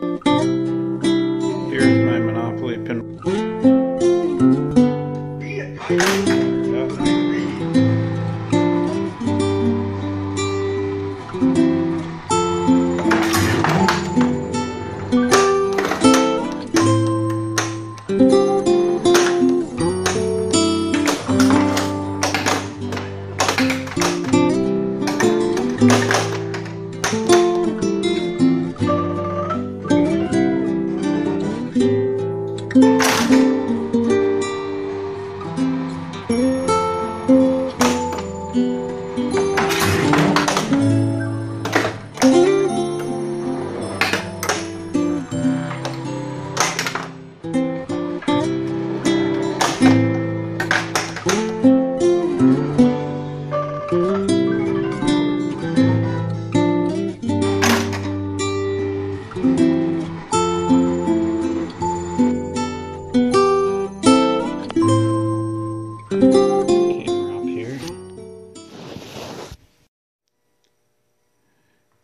Here's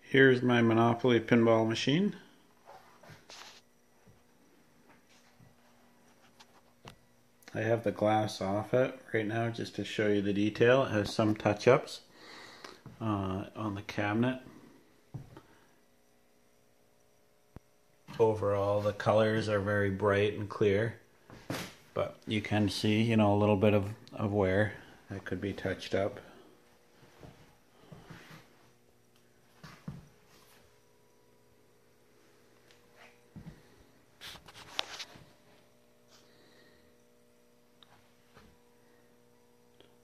Here's my Monopoly pinball machine. I have the glass off it right now just to show you the detail. It has some touch-ups uh, on the cabinet. Overall, the colors are very bright and clear, but you can see, you know, a little bit of, of wear that could be touched up.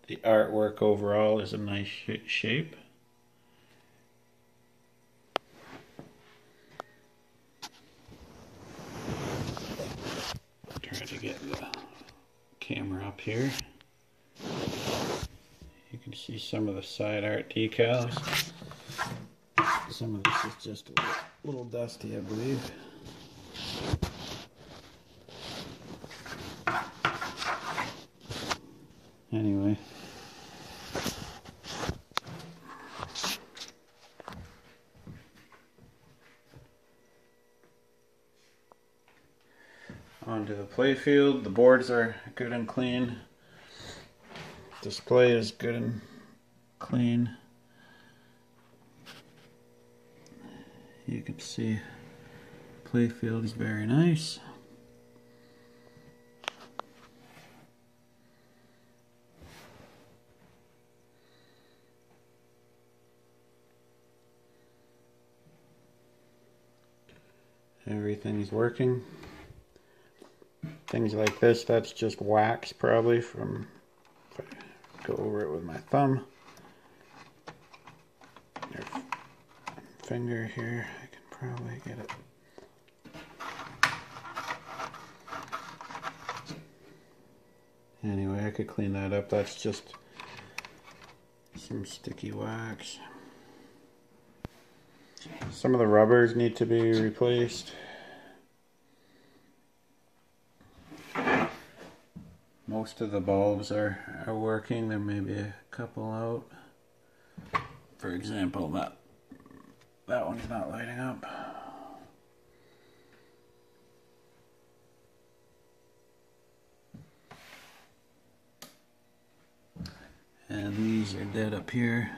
The artwork overall is a nice sh shape. Try to get the camera up here. You can see some of the side art decals. Some of this is just a little, little dusty, I believe. Anyway. Onto the playfield. The boards are good and clean. Display is good and clean. You can see playfield is very nice. Everything's working. Things like this, that's just wax probably from, go over it with my thumb. Finger here, I can probably get it. Anyway, I could clean that up. That's just some sticky wax. Some of the rubbers need to be replaced. Most of the bulbs are, are working. There may be a couple out. For example, that that one's not lighting up. And these are dead up here.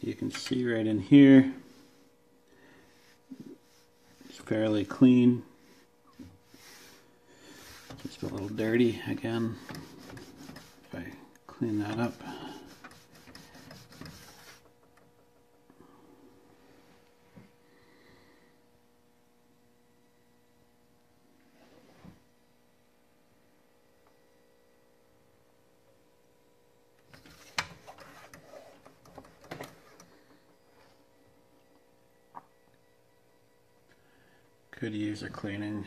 You can see right in here, it's fairly clean. Just a little dirty again. If I clean that up. Could use a cleaning.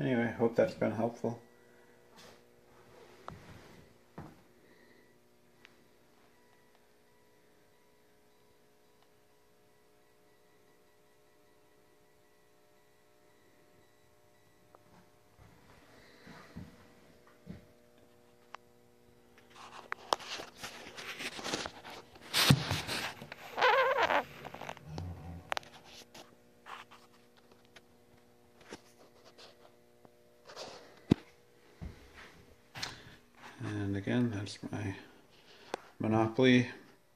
Anyway, hope that's been helpful. And again, that's my Monopoly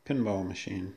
pinball machine.